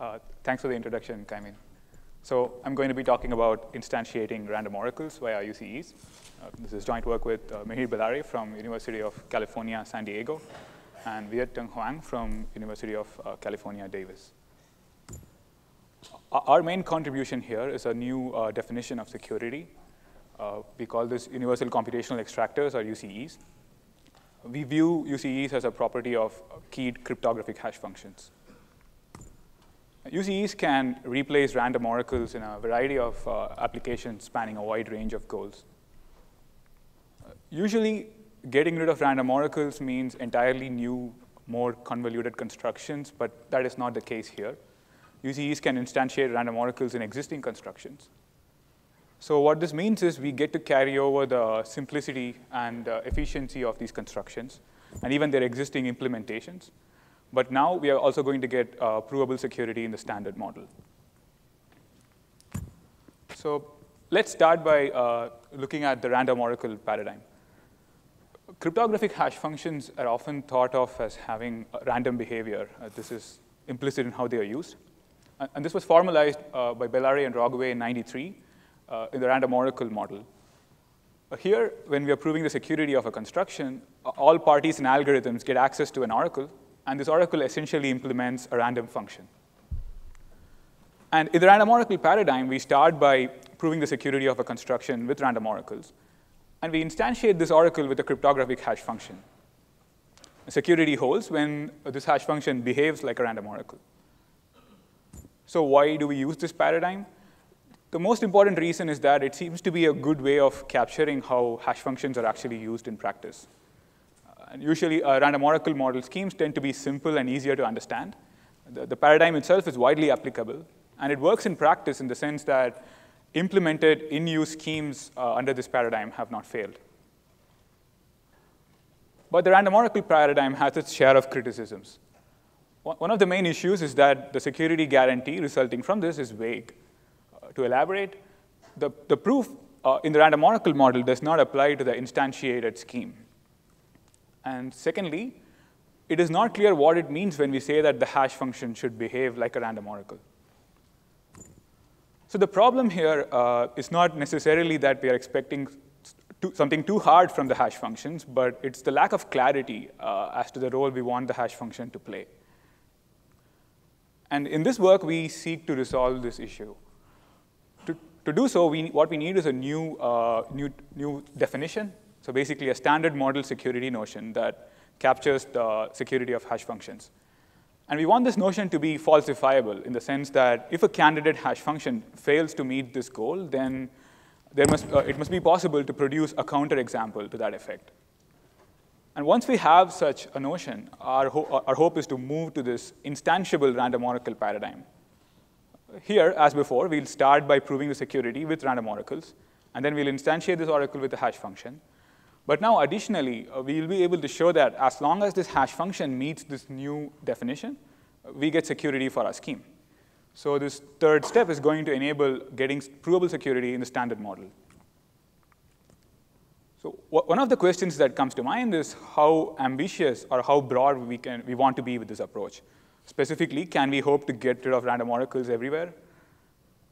Uh, thanks for the introduction, Kaimin. So I'm going to be talking about instantiating random oracles via UCEs. Uh, this is joint work with uh, Mihir from University of California, San Diego, and Viet Tung Hoang from University of uh, California, Davis. Our main contribution here is a new uh, definition of security. Uh, we call this universal computational extractors, or UCEs. We view UCEs as a property of keyed cryptographic hash functions. UCEs can replace random oracles in a variety of uh, applications spanning a wide range of goals. Usually, getting rid of random oracles means entirely new, more convoluted constructions, but that is not the case here. UCEs can instantiate random oracles in existing constructions. So what this means is we get to carry over the simplicity and uh, efficiency of these constructions and even their existing implementations. But now we are also going to get uh, provable security in the standard model. So let's start by uh, looking at the random oracle paradigm. Cryptographic hash functions are often thought of as having random behavior. Uh, this is implicit in how they are used. And this was formalized uh, by Bellare and Rogaway in 93 uh, in the random oracle model. Uh, here, when we are proving the security of a construction, all parties and algorithms get access to an oracle, and this oracle essentially implements a random function. And in the random oracle paradigm, we start by proving the security of a construction with random oracles. And we instantiate this oracle with a cryptographic hash function. Security holds when this hash function behaves like a random oracle. So why do we use this paradigm? The most important reason is that it seems to be a good way of capturing how hash functions are actually used in practice. Uh, and usually, uh, random oracle model schemes tend to be simple and easier to understand. The, the paradigm itself is widely applicable, and it works in practice in the sense that implemented in-use schemes uh, under this paradigm have not failed. But the random oracle paradigm has its share of criticisms. One of the main issues is that the security guarantee resulting from this is vague to elaborate, the, the proof uh, in the random oracle model does not apply to the instantiated scheme. And secondly, it is not clear what it means when we say that the hash function should behave like a random oracle. So the problem here uh, is not necessarily that we are expecting to, something too hard from the hash functions, but it's the lack of clarity uh, as to the role we want the hash function to play. And in this work, we seek to resolve this issue to do so, we, what we need is a new, uh, new, new definition. So basically a standard model security notion that captures the security of hash functions. And we want this notion to be falsifiable in the sense that if a candidate hash function fails to meet this goal, then there must, uh, it must be possible to produce a counterexample to that effect. And once we have such a notion, our, ho our hope is to move to this instantiable random oracle paradigm, here, as before, we'll start by proving the security with random oracles, and then we'll instantiate this oracle with a hash function. But now, additionally, uh, we'll be able to show that as long as this hash function meets this new definition, uh, we get security for our scheme. So this third step is going to enable getting provable security in the standard model. So one of the questions that comes to mind is how ambitious or how broad we, can, we want to be with this approach. Specifically, can we hope to get rid of random oracles everywhere?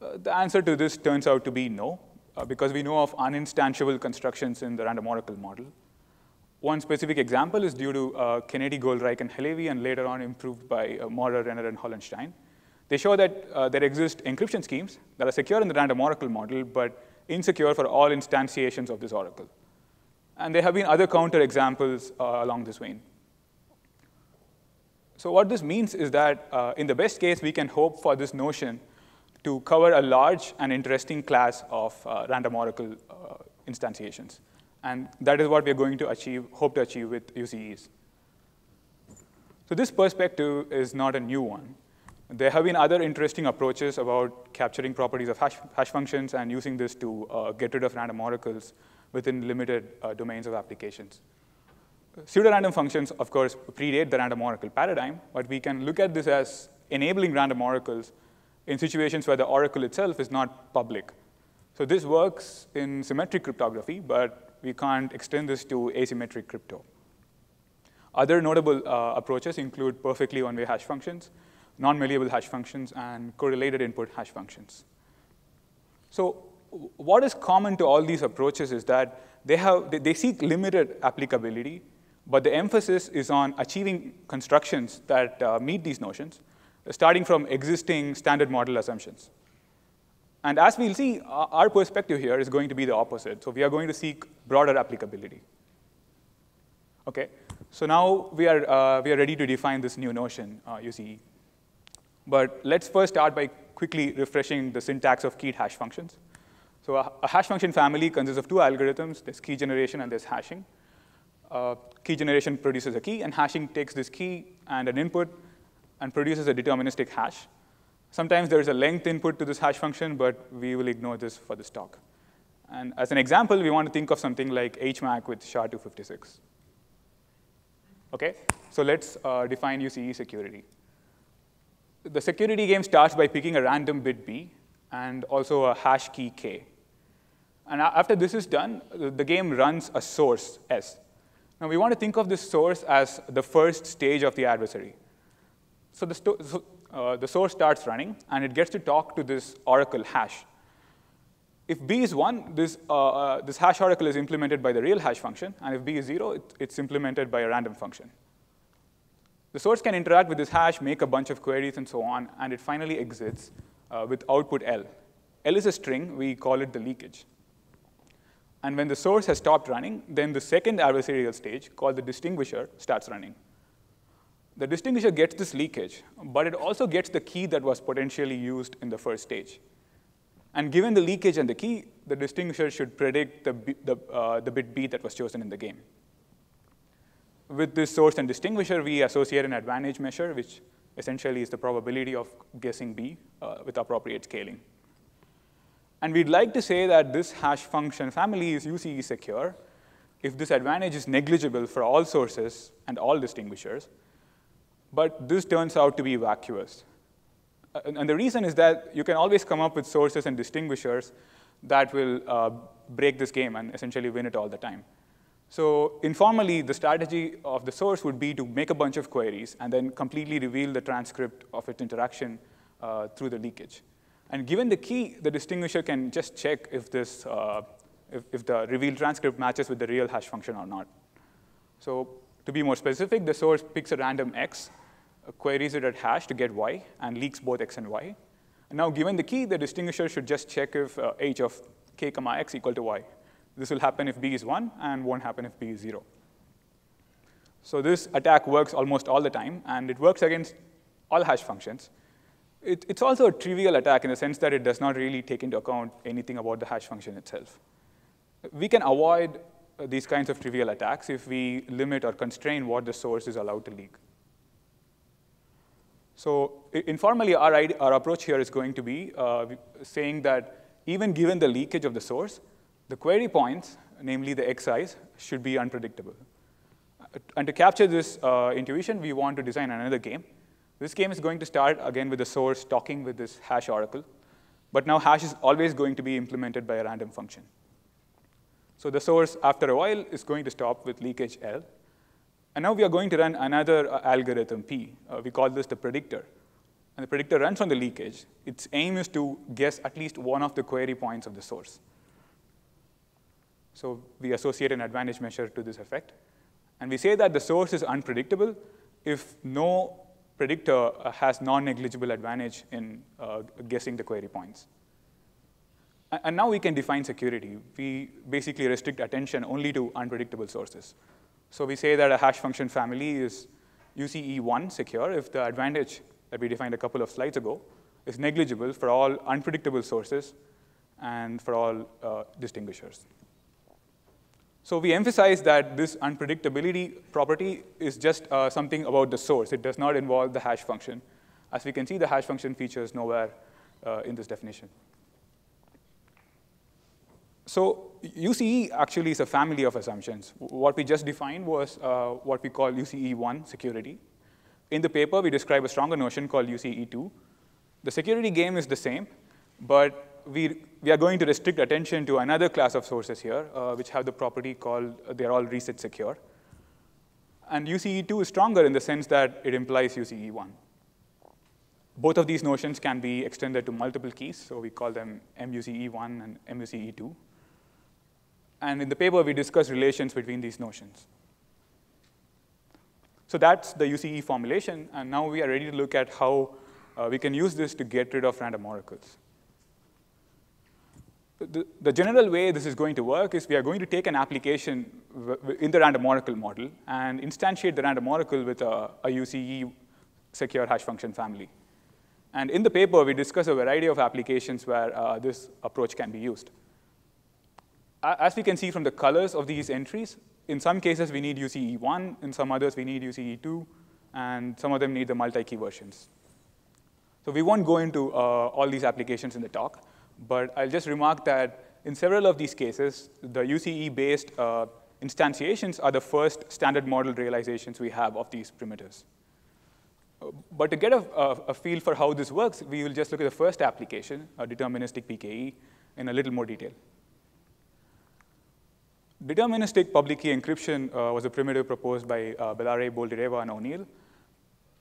Uh, the answer to this turns out to be no, uh, because we know of uninstantiable constructions in the random oracle model. One specific example is due to uh, Canetti, Goldreich, and Halevi, and later on improved by uh, Maurer, Renner, and Hollenstein. They show that uh, there exist encryption schemes that are secure in the random oracle model, but insecure for all instantiations of this oracle. And there have been other counter examples uh, along this vein. So what this means is that uh, in the best case, we can hope for this notion to cover a large and interesting class of uh, random oracle uh, instantiations. And that is what we're going to achieve, hope to achieve with UCEs. So this perspective is not a new one. There have been other interesting approaches about capturing properties of hash, hash functions and using this to uh, get rid of random oracles within limited uh, domains of applications. Pseudo-random functions, of course, predate the random oracle paradigm, but we can look at this as enabling random oracles in situations where the oracle itself is not public. So this works in symmetric cryptography, but we can't extend this to asymmetric crypto. Other notable uh, approaches include perfectly one-way hash functions. non-malleable hash functions, and correlated input hash functions. So what is common to all these approaches is that they, have, they, seek limited applicability, but the emphasis is on achieving constructions that uh, meet these notions, starting from existing standard model assumptions. And as we'll see, our perspective here is going to be the opposite. So we are going to seek broader applicability. Okay, so now we are, uh, we are ready to define this new notion, uh, UCE. But let's first start by quickly refreshing the syntax of keyed hash functions. So a, a hash function family consists of two algorithms. There's key generation and there's hashing. Uh, key generation produces a key, and hashing takes this key and an input and produces a deterministic hash. Sometimes there's a length input to this hash function, but we will ignore this for this talk. And as an example, we want to think of something like HMAC with SHA-256. Okay, so let's uh, define UCE security. The security game starts by picking a random bit B and also a hash key K. And after this is done, the game runs a source, S. Now, we want to think of this source as the first stage of the adversary. So the, so, uh, the source starts running, and it gets to talk to this oracle hash. If b is 1, this, uh, uh, this hash oracle is implemented by the real hash function, and if b is 0, it, it's implemented by a random function. The source can interact with this hash, make a bunch of queries, and so on, and it finally exits uh, with output L. L is a string. We call it the leakage. And when the source has stopped running, then the second adversarial stage, called the distinguisher, starts running. The distinguisher gets this leakage, but it also gets the key that was potentially used in the first stage. And given the leakage and the key, the distinguisher should predict the, the, uh, the bit B that was chosen in the game. With this source and distinguisher, we associate an advantage measure, which essentially is the probability of guessing B uh, with appropriate scaling. And we'd like to say that this hash function family is UCE secure if this advantage is negligible for all sources and all distinguishers, but this turns out to be vacuous. Uh, and the reason is that you can always come up with sources and distinguishers that will uh, break this game and essentially win it all the time. So informally, the strategy of the source would be to make a bunch of queries and then completely reveal the transcript of its interaction uh, through the leakage. And given the key, the distinguisher can just check if, this, uh, if, if the revealed transcript matches with the real hash function or not. So to be more specific, the source picks a random x, queries it at hash to get y, and leaks both x and y. And now given the key, the distinguisher should just check if uh, h of k comma x equal to y. This will happen if b is 1 and won't happen if b is 0. So this attack works almost all the time, and it works against all hash functions. It, it's also a trivial attack in the sense that it does not really take into account anything about the hash function itself. We can avoid uh, these kinds of trivial attacks if we limit or constrain what the source is allowed to leak. So informally, our, our approach here is going to be uh, saying that even given the leakage of the source, the query points, namely the xi's, should be unpredictable. And to capture this uh, intuition, we want to design another game. This game is going to start, again, with the source talking with this hash oracle. But now hash is always going to be implemented by a random function. So the source, after a while, is going to stop with leakage L. And now we are going to run another uh, algorithm, P. Uh, we call this the predictor. And the predictor runs on the leakage. Its aim is to guess at least one of the query points of the source. So we associate an advantage measure to this effect. And we say that the source is unpredictable if no predictor uh, has non-negligible advantage in uh, guessing the query points. And now we can define security. We basically restrict attention only to unpredictable sources. So we say that a hash function family is UCE1 secure if the advantage that we defined a couple of slides ago is negligible for all unpredictable sources and for all uh, distinguishers. So we emphasize that this unpredictability property is just uh, something about the source. It does not involve the hash function. As we can see, the hash function features nowhere uh, in this definition. So UCE actually is a family of assumptions. What we just defined was uh, what we call UCE1 security. In the paper, we describe a stronger notion called UCE2. The security game is the same, but we, we are going to restrict attention to another class of sources here, uh, which have the property called, they're all reset secure. And UCE2 is stronger in the sense that it implies UCE1. both of these notions can be extended to multiple keys, so we call them MUCE1 and MUCE2. And in the paper, we discuss relations between these notions. So that's the UCE formulation, and now we are ready to look at how uh, we can use this to get rid of random oracles. The, the, general way this is going to work is we are going to take an application in the random oracle model and instantiate the random oracle with a, a UCE secure hash function family. And in the paper, we discuss a variety of applications where uh, this approach can be used. As we can see from the colors of these entries, in some cases we need UCE1, in some others we need UCE2, and some of them need the multi-key versions. So we won't go into uh, all these applications in the talk, but I'll just remark that in several of these cases, the UCE-based uh, instantiations are the first standard model realizations we have of these primitives. But to get a, a, a, feel for how this works, we will just look at the first application, a deterministic PKE, in a little more detail. Deterministic public key encryption uh, was a primitive proposed by uh, Bellare, Boldyreva, and O'Neill.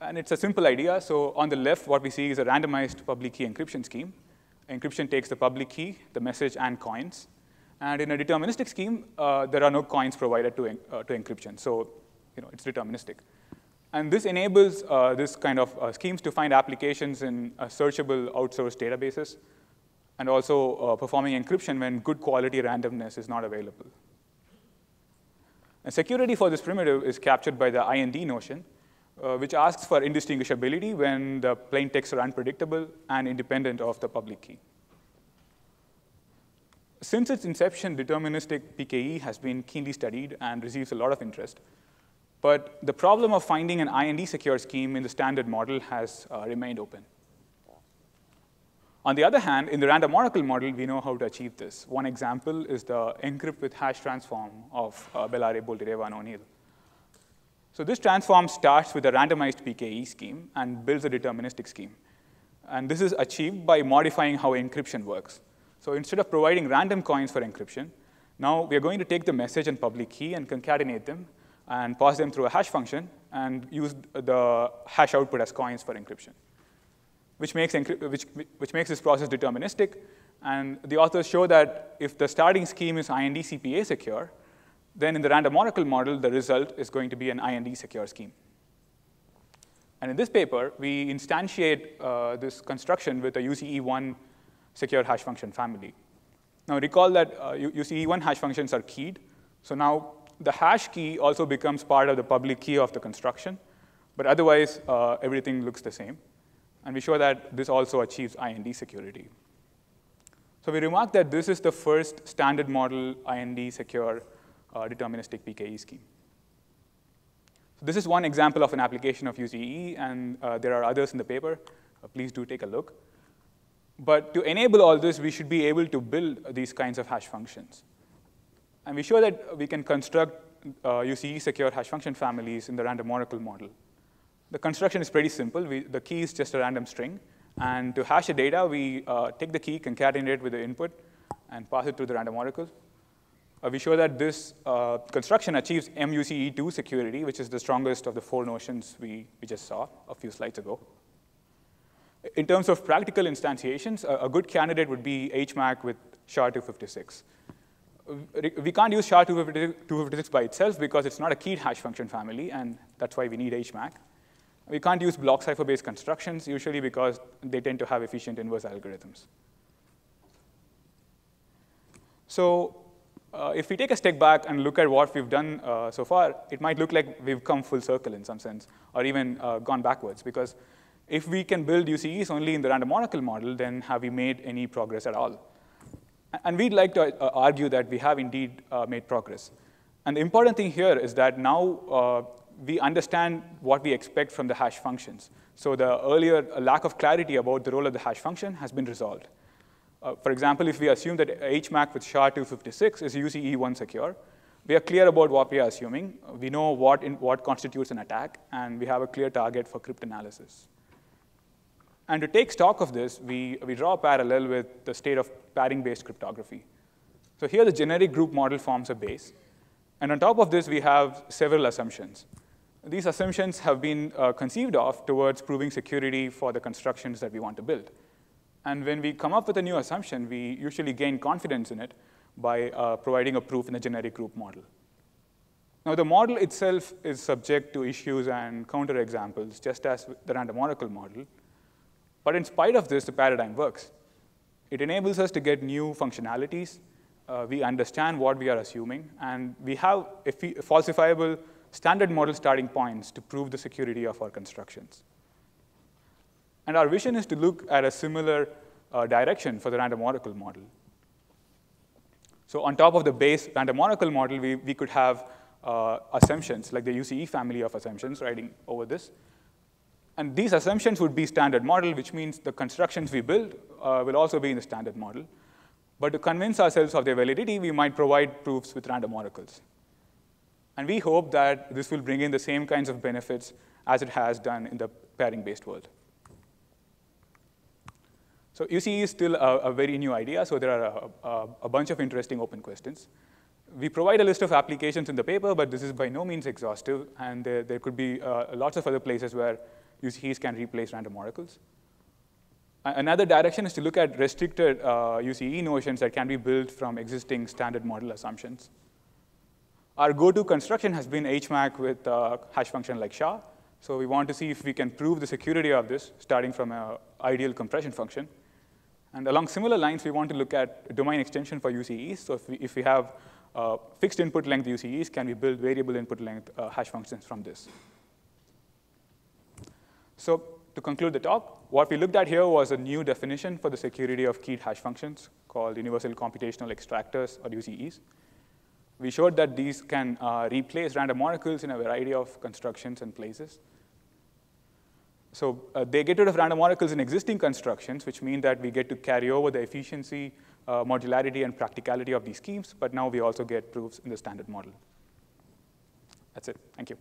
And it's a simple idea. So on the left, what we see is a randomized public key encryption scheme. Encryption takes the public key, the message, and coins. And in a deterministic scheme, uh, there are no coins provided to, uh, to encryption. So you know, it's deterministic. And this enables uh, this kind of uh, schemes to find applications in searchable outsourced databases and also uh, performing encryption when good quality randomness is not available. And security for this primitive is captured by the IND notion, uh, which asks for indistinguishability when the plain texts are unpredictable and independent of the public key. Since its inception, deterministic PKE has been keenly studied and receives a lot of interest. But the problem of finding an IND secure scheme in the standard model has uh, remained open. On the other hand, in the random oracle model, we know how to achieve this. One example is the encrypt with hash transform of uh, Bellare, Boldyreva, and O'Neill. So this transform starts with a randomized PKE scheme and builds a deterministic scheme. And this is achieved by modifying how encryption works. So instead of providing random coins for encryption, now we are going to take the message and public key and concatenate them and pass them through a hash function and use the hash output as coins for encryption, which makes, which, which makes this process deterministic. And the authors show that if the starting scheme is IND CPA secure, then in the random oracle model, the result is going to be an IND secure scheme. And in this paper, we instantiate uh, this construction with a UCE1 secure hash function family. Now recall that uh, UCE1 hash functions are keyed. So now the hash key also becomes part of the public key of the construction, but otherwise uh, everything looks the same. And we show that this also achieves IND security. So we remark that this is the first standard model IND secure uh, deterministic PKE scheme. So this is one example of an application of UCE, and uh, there are others in the paper. Uh, please do take a look. But to enable all this, we should be able to build these kinds of hash functions. And we show that we can construct uh, UCE secure hash function families in the random oracle model. The construction is pretty simple. We, the key is just a random string. And to hash the data, we uh, take the key, concatenate it with the input, and pass it through the random oracle. Uh, we show that this uh, construction achieves MUCE2 security, which is the strongest of the four notions we, we just saw a few slides ago. In terms of practical instantiations, a, a good candidate would be HMAC with SHA-256 we can't use SHA-256 by itself because it's not a keyed hash function family, and that's why we need HMAC. We can't use block cipher-based constructions, usually because they tend to have efficient inverse algorithms. So uh, if we take a step back and look at what we've done uh, so far, it might look like we've come full circle in some sense, or even uh, gone backwards, because if we can build UCEs only in the random oracle model, then have we made any progress at all? And we'd like to uh, argue that we have indeed uh, made progress. And the important thing here is that now uh, we understand what we expect from the hash functions. So the earlier lack of clarity about the role of the hash function has been resolved. Uh, for example, if we assume that HMAC with SHA-256 is UCE1 secure, we are clear about what we are assuming. We know what, in, what constitutes an attack, and we have a clear target for cryptanalysis. And to take stock of this, we, we draw a parallel with the state of pairing-based cryptography. So here the generic group model forms a base. And on top of this, we have several assumptions. These assumptions have been uh, conceived of towards proving security for the constructions that we want to build. And when we come up with a new assumption, we usually gain confidence in it by uh, providing a proof in a generic group model. Now, the model itself is subject to issues and counterexamples, just as the random oracle model. But in spite of this, the paradigm works. It enables us to get new functionalities. Uh, we understand what we are assuming, and we have a falsifiable standard model starting points to prove the security of our constructions. And our vision is to look at a similar uh, direction for the random oracle model. So on top of the base random oracle model, we, we could have uh, assumptions, like the UCE family of assumptions riding over this. And these assumptions would be standard model, which means the constructions we build uh, will also be in the standard model. But to convince ourselves of their validity, we might provide proofs with random oracles. And we hope that this will bring in the same kinds of benefits as it has done in the pairing-based world. So UCE is still a, a, very new idea, so there are a, a, a, bunch of interesting open questions. We provide a list of applications in the paper, but this is by no means exhaustive, and there, there could be uh, lots of other places where UCEs can replace random oracles. Another direction is to look at restricted uh, UCE notions that can be built from existing standard model assumptions. Our go-to construction has been HMAC with a hash function like SHA. So we want to see if we can prove the security of this, starting from an ideal compression function. And along similar lines, we want to look at domain extension for UCEs. So if we, if we have uh, fixed input length UCEs, can we build variable input length uh, hash functions from this? So to conclude the talk, what we looked at here was a new definition for the security of keyed hash functions called universal computational extractors, or UCEs. We showed that these can uh, replace random oracles in a variety of constructions and places. So uh, they get rid of random oracles in existing constructions, which mean that we get to carry over the efficiency, uh, modularity, and practicality of these schemes, but now we also get proofs in the standard model. That's it. Thank you.